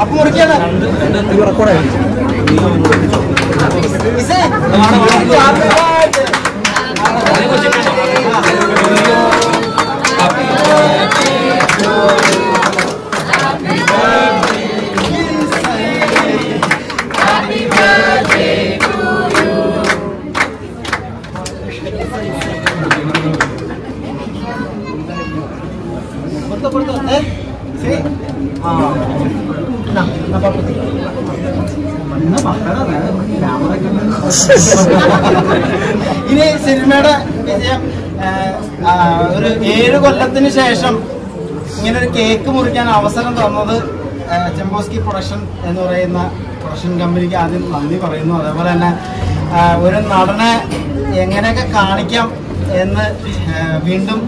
അപ്പൊ മുറിക്കാണ് ഇസേ, happy Birthday. Ah, ഇനി സിനിമയുടെ വിജയം ഒരു ഏഴ് കൊല്ലത്തിന് ശേഷം ഇങ്ങനെ ഒരു കേക്ക് മുറിക്കാൻ അവസരം തന്നത് ചെമ്പോസ്കി പ്രൊഡക്ഷൻ എന്ന് പറയുന്ന പ്രൊഡക്ഷൻ കമ്പനിക്ക് ആദ്യം നന്ദി പറയുന്നു. അതേപോലെ തന്നെ ഒരു നടനെ എങ്ങനെയൊക്കെ കാണിക്കാം എന്ന് വീണ്ടും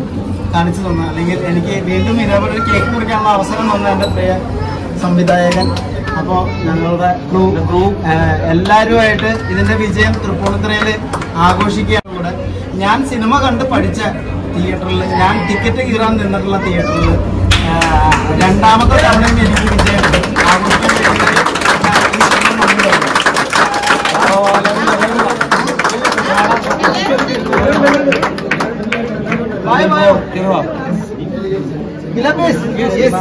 കാണിച്ചു തന്ന. അല്ലെങ്കിൽ എനിക്ക് വീണ്ടും ഇതേപോലെ ഒരു കേക്ക് മുറിക്കാനുള്ള അവസരം തന്ന എന്റെ പ്രിയ സംവിധായകൻ. അപ്പോൾ ഞങ്ങളുടെ ക്രൂ ക്രൂ എല്ലാവരുമായിട്ട് ഇതിന്റെ വിജയം തൃപ്പൂണിത്തുറയിൽ ആഘോഷിക്കുകയാണ് കൂടെ ഞാൻ സിനിമ കണ്ട് പഠിച്ച തിയേറ്ററിൽ ഞാൻ ടിക്കറ്റ് കീറാൻ നിന്നിട്ടുള്ള തിയേറ്ററിൽ രണ്ടാമത്തെ തവണയും എനിക്ക് വിജയം ആഘോഷിക്കാൻ വായോ. ഗിലാപ്പീസ്? Yes.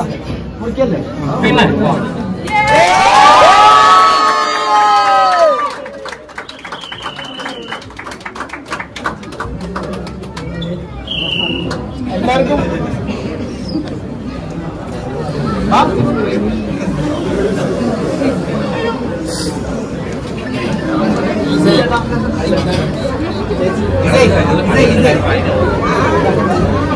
മുറിക്കല്ലേ പിന്നെ എല്ലാവർക്കും ആ? ചേട്ടാ. ഇതേ, ഇതേ,